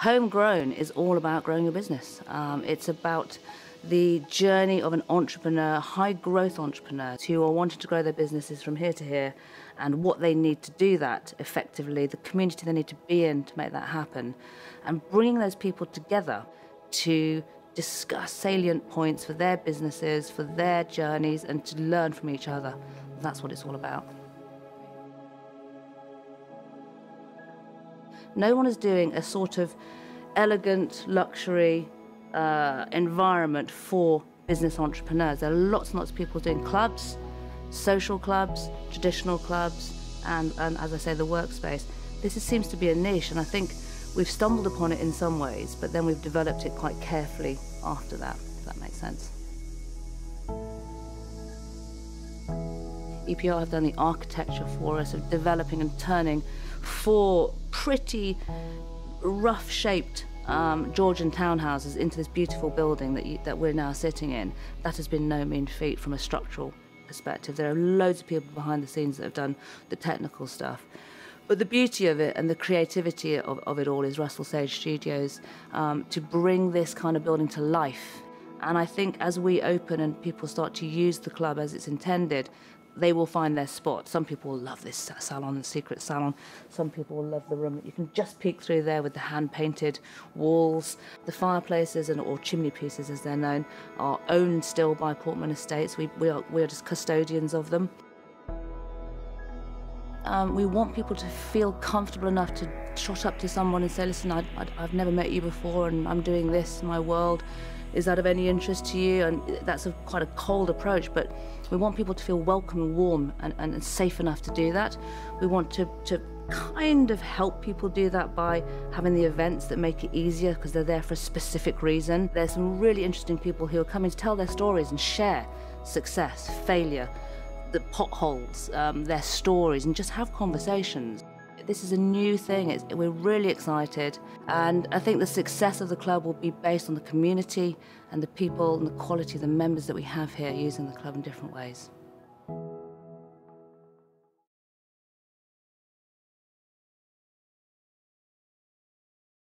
Homegrown is all about growing your business. Um, it's about the journey of an entrepreneur, high growth entrepreneurs who are wanting to grow their businesses from here to here and what they need to do that effectively, the community they need to be in to make that happen, and bringing those people together to discuss salient points for their businesses, for their journeys, and to learn from each other. That's what it's all about. No one is doing a sort of elegant luxury uh, environment for business entrepreneurs. There are lots and lots of people doing clubs, social clubs, traditional clubs, and, and as I say, the workspace. This is, seems to be a niche, and I think we've stumbled upon it in some ways, but then we've developed it quite carefully after that, if that makes sense. EPR have done the architecture for us of developing and turning four pretty rough shaped um, Georgian townhouses into this beautiful building that, you, that we're now sitting in. That has been no mean feat from a structural perspective. There are loads of people behind the scenes that have done the technical stuff. But the beauty of it and the creativity of, of it all is Russell Sage Studios um, to bring this kind of building to life. And I think as we open and people start to use the club as it's intended, they will find their spot. Some people will love this salon, the secret salon. Some people will love the room that you can just peek through there with the hand-painted walls. The fireplaces, and or chimney pieces as they're known, are owned still by Portman Estates. We, we, are, we are just custodians of them. Um, we want people to feel comfortable enough to trot up to someone and say, listen, I, have never met you before and I'm doing this in my world. Is that of any interest to you? And that's a, quite a cold approach, but we want people to feel welcome and warm and, and safe enough to do that. We want to, to kind of help people do that by having the events that make it easier because they're there for a specific reason. There's some really interesting people who are coming to tell their stories and share success, failure, the potholes, um, their stories, and just have conversations. This is a new thing. It's, we're really excited. And I think the success of the club will be based on the community and the people and the quality of the members that we have here using the club in different ways.